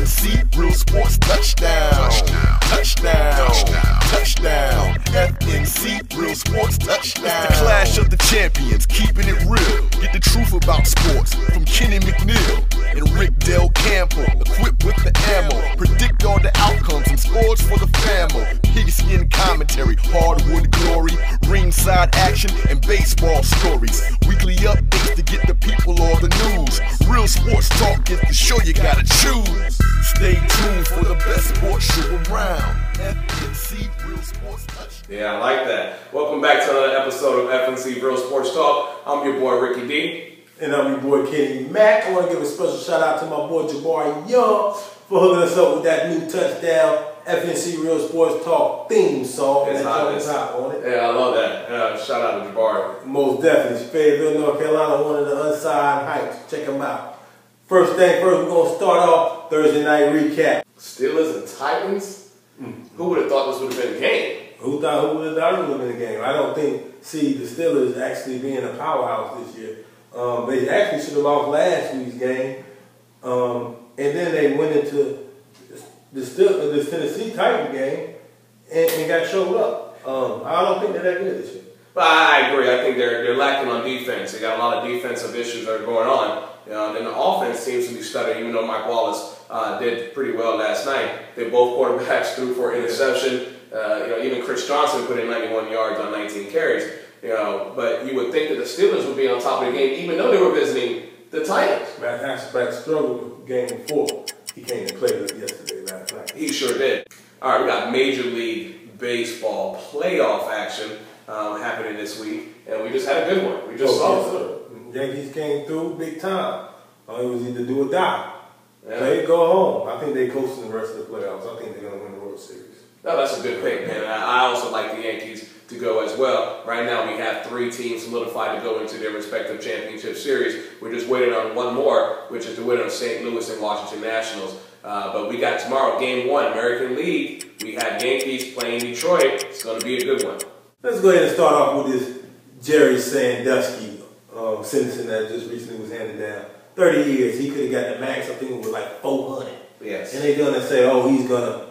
FNC Real Sports touchdown. Touchdown. Touchdown. FNC Real Sports touchdown. The clash of the champions, keeping it real. Get the truth about sports from Kenny McNeil and Rick Del Campo. Equipped with the ammo, predict all the outcomes and scores for the family. Pigskin commentary, hardwood glory, ringside action, and baseball stories. Weekly updates to get the people all the news. Real sports talk is the show you gotta choose. Stay tuned for the best sports show around. FNC Real Sports Touchdown. Yeah, I like that. Welcome back to another episode of FNC Real Sports Talk. I'm your boy Ricky D. And I'm your boy Kenny Mack. I want to give a special shout out to my boy Jabari Young for hooking us up with that new touchdown FNC Real Sports Talk theme song. It's that hot. joint is hot on it. Yeah, I love that. Uh, shout out to Jabari. Most definitely. Fayetteville, North Carolina, one of the unsigned heights. Check them out. First thing first, we're going to start off Thursday night recap. Steelers and Titans. Who would have thought this would have been a game? Who thought who would have thought it would have been a game? I don't think, see, the Steelers actually being a powerhouse this year. Um, they actually should have lost last week's game. Um, and then they went into Steel, the Tennessee Titan game and, and got showed up. Um, I don't think they're that good this year. But I agree. I think they're they're lacking on defense. They got a lot of defensive issues that are going on. Um, and the offense seems to be stuttering, even though Mike Wallace uh, did pretty well last night. They both quarterbacks threw for interception. Uh, you know, even Chris Johnson put in 91 yards on 19 carries. You know, but you would think that the Steelers would be on top of the game, even though they were visiting the Titans. Matt Ashback struggled game four. He came and played yesterday, last night. He sure did. All right, we got Major League Baseball playoff action um, happening this week, and we just had a good one. We just saw yes, it. Yankees came through big time. Uh, it was either do or die. Yeah. Play, go home. I think they coasting the rest of the playoffs. I think they're going to win the World Series. No, that's a good pick, man. I also like the Yankees to go as well. Right now, we have three teams solidified to go into their respective championship series. We're just waiting on one more, which is the winner of St. Louis and Washington Nationals. Uh, but we got tomorrow, game one, American League. We have Yankees playing Detroit. It's going to be a good one. Let's go ahead and start off with this Jerry Sandusky um, sentencing that just recently was handed down. 30 years. He could have got the max, I think it was like 400. Yes. And they're going to say, oh, he's going to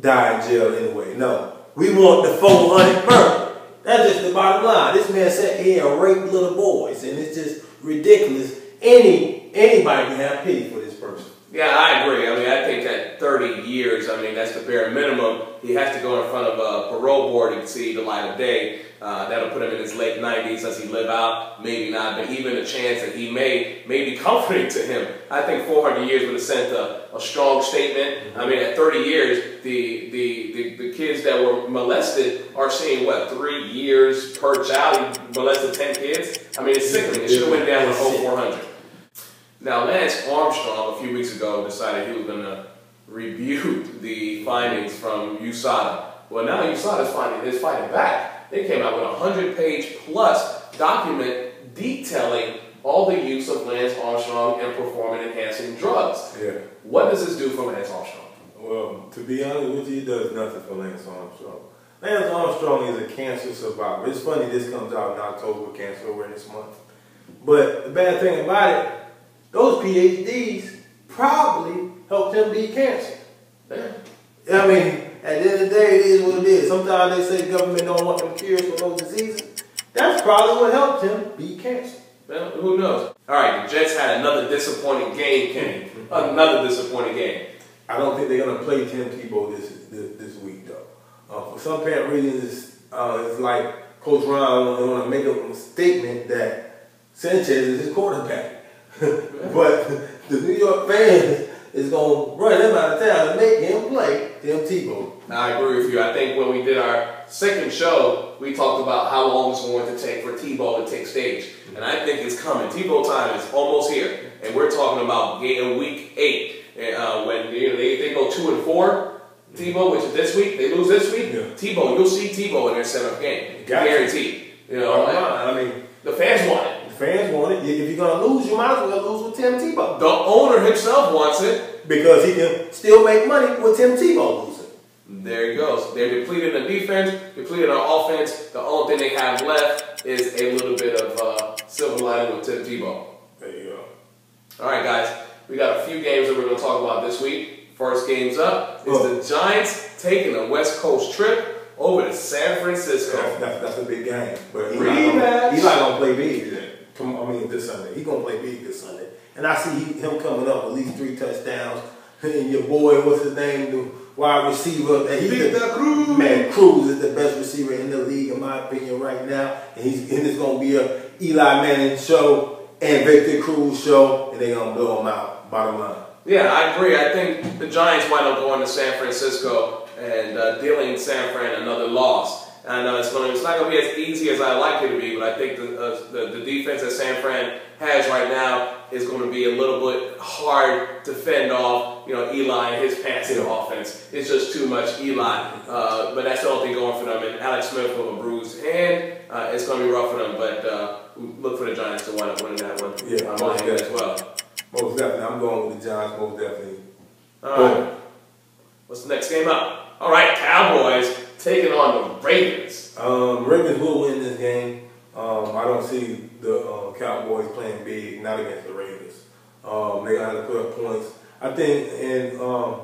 die in jail anyway. No. We want the 400 murder. That's just the bottom line. This man sat here and raped little boys, and it's just ridiculous. Any Anybody can have pity for this person. Yeah, I agree. I mean, I think that 30 years, I mean, that's the bare minimum. He has to go in front of a parole board and see the light of day. Uh, that'll put him in his late 90s. Does he live out? Maybe not. But even a chance that he may may be comforting to him. I think 400 years would have sent a, a strong statement. I mean, at 30 years, the, the, the, the kids that were molested are seeing, what, three years per child? He molested 10 kids? I mean, it's sickening. It should have went down with 0400. Now, Lance Armstrong, a few weeks ago, decided he was going to rebuke the findings from USADA. Well, now USADA is fighting, is fighting back. They came out with a 100-page plus document detailing all the use of Lance Armstrong and performance-enhancing drugs. Yeah. What does this do for Lance Armstrong? Well, to be honest with you, it does nothing for Lance Armstrong. Lance Armstrong is a cancer survivor. It's funny this comes out in October, Cancer Awareness Month. But the bad thing about it, those PEDs probably helped him beat cancer. Yeah. I mean, at the end of the day, it is what it is. Sometimes they say government don't want them cures for those diseases. That's probably what helped him beat cancer. Well, who knows? All right, the Jets had another disappointing game, Kenny. Another disappointing game. I don't think they're gonna play Tim Tebow this this, this week though. Uh, for some apparent reasons, it's, uh, it's like Coach Ron want to make a statement that Sanchez is his quarterback, but the New York fans is gonna run him out of town and make him play Tim Tebow. I agree with you. I think when we did our second show, we talked about how long it's going to take for Tebow to take stage. And I think it's coming. Tebow time is almost here. And we're talking about game week eight. Uh, when you know, they, they go two and four, Tebow, which is this week, they lose this week. Yeah. Tebow, you'll see Tebow in their seventh game. Gotcha. Guaranteed. You know, like, I mean, the fans want it. The fans want it. If you're gonna lose, you might as well lose with Tim Tebow The owner himself wants it. because he can still make money with Tim Tebow losing. There he goes. They're depleted in defense, depleted on offense. The only thing they have left is a little bit of uh, silver lining with Tim Tebow. There you go. All right, guys. We got a few games that we're going to talk about this week. First game's up is Oh. the Giants taking a West Coast trip over to San Francisco. That's, that's, that's a big game. But Eli gonna, Eli gonna play big. Then. Tom- I mean, this Sunday. He gonna play big this Sunday. And I see he, him coming up with at least three touchdowns. And your boy, what's his name, the wide receiver. And he's Victor the, Cruz. Man, Cruz is the best receiver in the league, in my opinion, right now. And he's and it's gonna be a Eli Manning show and Victor Cruz show, and they're gonna blow him out. Bottom line. Yeah, I agree. I think the Giants wind up going to San Francisco and uh, dealing San Fran another loss. And uh, it's, gonna, it's not going to be as easy as I like it to be, but I think the, uh, the, the defense that San Fran has right now is going to be a little bit hard to fend off, you know, Eli and his passing offense. It's just too much Eli. Uh, but that's the only thing going for them. And Alex Smith with a bruised hand, uh, it's going to be rough for them. But uh, look for the Giants to wind up winning that one Yeah, on most end as well. Most definitely. I'm going with the Giants, most definitely. All right. What's the next game up? All right, Cowboys taking on the Ravens. Um, Ravens will win this game. Um, I don't see the um, Cowboys playing big, not against the Ravens. Um, they got to put up points. I think, and um,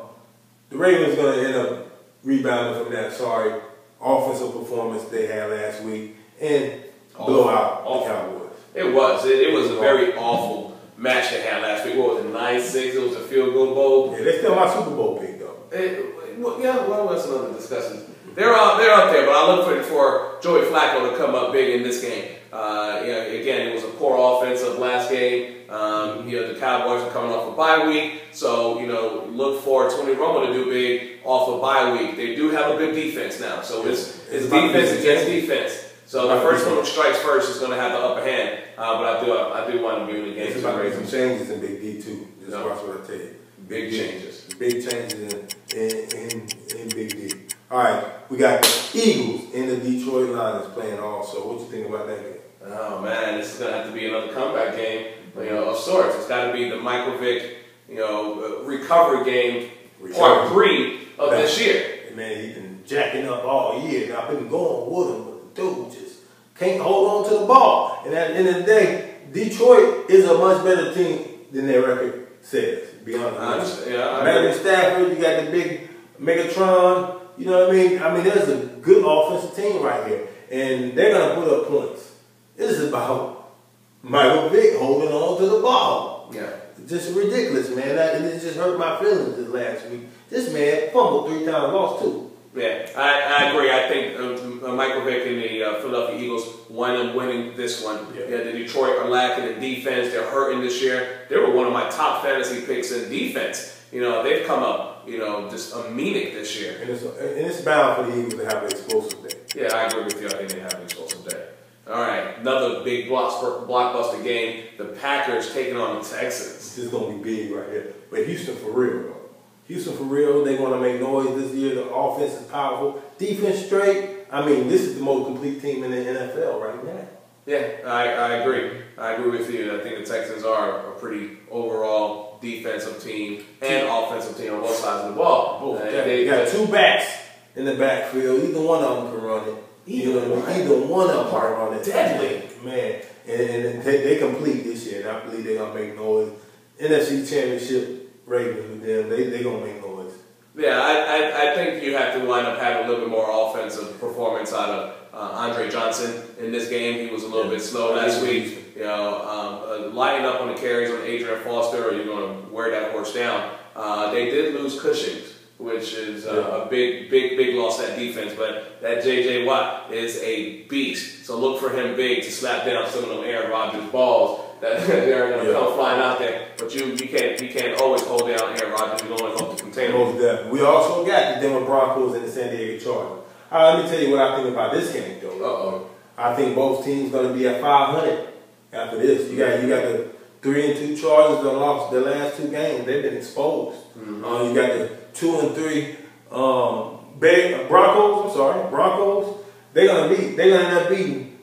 the Ravens going to end up rebounding from that sorry offensive performance they had last week and blow out Awful. the Cowboys. It was. It, it was a very awful match they had last week. What was it? Nine six. It was a field goal bowl. Yeah, they still my Super Bowl pick though. It, well, yeah. Well, that's another discussion. They're out. They're up there, but I look for for Joey Flacco to come up big in this game. Uh, you know, again, it was a poor offensive last game. Um, you know, the Cowboys are coming off a bye week, so you know, look for Tony Romo to do big off a bye week. They do have a good defense now, so it's It's defense against defense. So the first one who strikes first is going to have the upper hand. Uh, but I do I do want to be in the game It's about to some changes in Big D too. That's No. what I tell you. Big changes. Big changes in, in, in, in Big D. All right, we got the Eagles and the Detroit Lions playing also. What you think about that game? Oh man, this is gonna have to be another comeback game, you know, of sorts. It's got to be the Michael Vick, you know, uh, recovery game, part three of this year. And man, he been jacking up all year. I've been going with him, but the dude just can't hold on to the ball. And at the end of the day, Detroit is a much better team than their record says. To be honest, Yeah, Matthew. Stafford, you got the big Megatron. You know what I mean? I mean, there's a good offensive team right here, and they're gonna put up points. This is about Michael Vick holding on to the ball. Yeah. Just ridiculous, man. That, and it just hurt my feelings this last week. This man fumbled three times, lost two. Yeah, I, I agree. I think um, uh, Michael Vick and the uh, Philadelphia Eagles wind up winning this one. Yeah. Yeah. the Detroit are lacking in defense. They're hurting this year. They were one of my top fantasy picks in defense. You know, they've come up, you know, just anemic this year. And it's, and it's bound for the Eagles to have an explosive day. Yeah, I agree with you. I think they have an explosive day. All right, another big blockbuster blockbuster game. The Packers taking on the Texans. This is gonna be big right here. But Houston for real though. Houston for real. They want to make noise this year. The offense is powerful. Defense straight. I mean, this is the most complete team in the NFL right now. Yeah, I, I agree. I agree with you. I think the Texans are a pretty overall defensive team and offensive team on both sides of the ball. Uh, They, they- got two backs in the backfield. Either one of them can run it. What I mean? Either one of them can run it. Deadly. man. And, and they, they complete this year. And I believe they're gonna make noise. NFC Championship Ravens with them. They they gonna make noise. Yeah, I, I, I think you have to wind up having a little bit more offensive performance out of uh, Andre Johnson in this game. He was a little bit slow last week. You know, um, uh, lighting up on the carries on Arian Foster, or you're going to wear that horse down. Uh, they did lose Cushings, which is uh, a big, big, big loss that defense. But that J.J. Watt is a beast. So look for him big to slap down some of them Aaron Rodgers balls that they're going to Yeah. come flying out there. But you, you can't, you can't always hold down Aaron Rodgers. You only hope to contain him. We also got the Denver Broncos and the San Diego Chargers. Right, let me tell you what I think about this game, though. Uh-oh. I think both teams going to be at 500 after this. You got you got the three and two Chargers that lost the last two games. They've been exposed. Uh, you got the two and three um, Broncos. I'm sorry, Broncos. They're gonna beat. They're gonna end up beating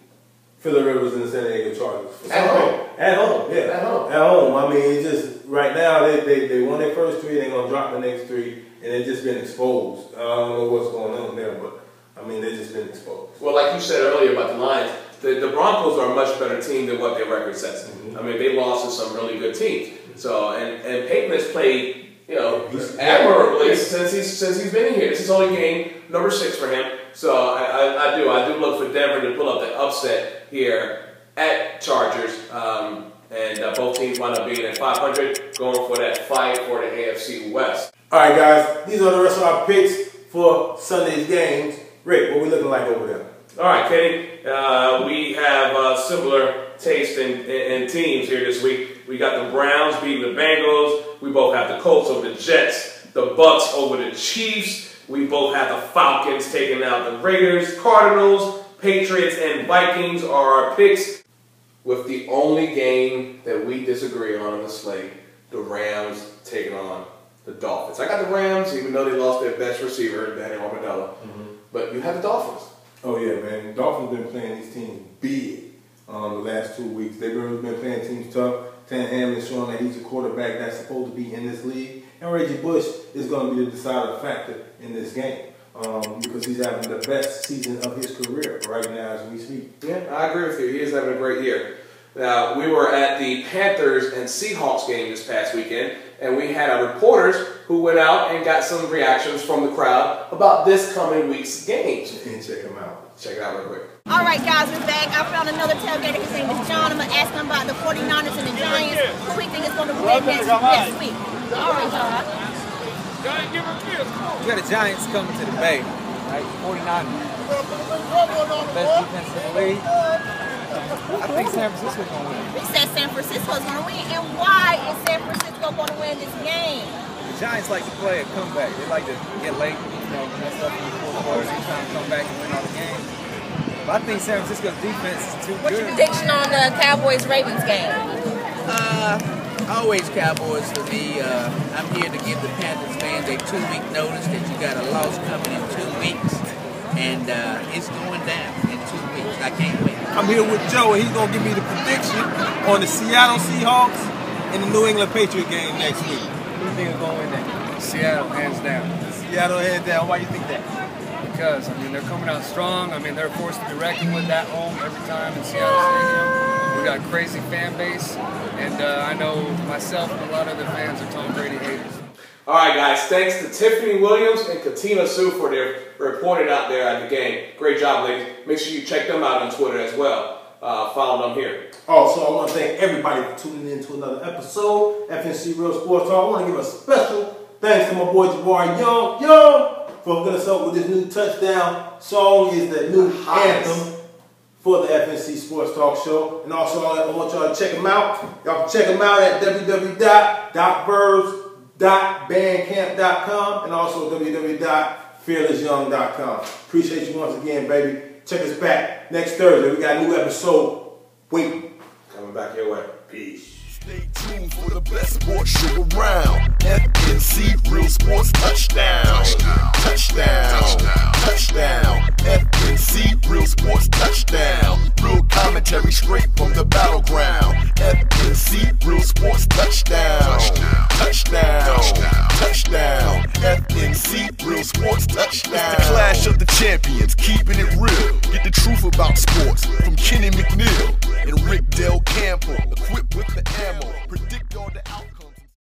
Philly Rivers and the San Diego Chargers. At home. At home, yeah. At home. At home. I mean, it's just right now they, they, they won their first three. They're gonna drop the next three, and they've just been exposed. I don't know what's going on there, but I mean they've just been exposed. Well, like you said earlier about the Lions, the, the Broncos are a much better team than what their record says. I mean, they lost to some really good teams. So, and, and Peyton has played, you know, admirably since he's since he's been here. This is only game number six for him. So I, I, I do I do look for Denver to pull up the upset here at Chargers. Um, and uh, both teams wind up being at 500, going for that fight for the AFC West. All right, guys, these are the rest of our picks for Sunday's games. Rick, what we looking like over there? All right, Kenny, uh, we have uh, similar taste in, in, in, teams here this week. We got the Browns beating the Bengals. We both have the Colts over the Jets, the Bucks over the Chiefs. We both have the Falcons taking out the Raiders, Cardinals, Patriots, and Vikings are our picks. With the only game that we disagree on in the slate, the Rams taking on the Dolphins. I got the Rams, even though they lost their best receiver, Danny Amendola. Mm-hmm. But you have the Dolphins. Oh yeah, man. The Dolphins been playing these teams big um, the last two weeks. They've been, been playing teams tough. Tannehill is showing that he's a quarterback that's supposed to be in this league, and Reggie Bush is going to be the deciding factor in this game. Um, because he's having the best season of his career right now as we speak. Yeah, I agree with you. He is having a great year. Now, we were at the Panthers and Seahawks game this past weekend, and we had our reporters who went out and got some reactions from the crowd about this coming week's games. And check them out. Check it out real quick. All right, guys, we're back. I found another tailgater. His name is John. I'm going to ask him about the 49ers and the Giants. Who we think is going to win next, next week? All right, John. We got the Giants coming to the Bay, right? 49ers. Best defense in the league. I think San Francisco's going to win. He said San Francisco's going to win. And why is San Francisco going to win this game? The Giants like to play a comeback. They like to get late, you know, mess up in the fourth quarter. They trying to come back and win all the games. But I think San Francisco's defense is too What's good. your prediction on the Cowboys-Ravens game? Uh, always Cowboys for me. Uh, I'm here to give the Panthers fans a two-week notice that you got a loss coming in two weeks, and uh, it's going down in two weeks. I can't wait. I'm here with Joe, and he's gonna give me the prediction on the Seattle Seahawks and the New England Patriot game next week. Who do you think is going to win that? Seattle, hands down. Seattle hands down. Why do you think that? because I mean they're coming out strong. I mean they're forced to be reckoned with that home every time in Seattle Stadium. We got a crazy fan base, and uh, I know myself and a lot of the fans are Tom Brady haters. All right, guys. Thanks to Tiffany Williams and Katina Sue for their reporting out there at the game. Great job, ladies. Make sure you check them out on Twitter as well. Uh, follow them here. Also, I want to thank everybody for tuning in to another episode, FNC Real Sports Talk. I want to give a special thanks to my boy Jabari Young. Young! for hooking us up with this new touchdown song is the new anthem for the FNC Sports Talk Show. And also, I want y'all to check them out. Y'all can check them out at www.verbs.bandcamp.com and also www.fearlessyoung.com. Appreciate you once again, baby. Check us back next Thursday. We got a new episode. waiting. Coming back your way. Peace. Stay tuned for the best sports show around. FNC Real Sports Touchdown. Touchdown. Touchdown.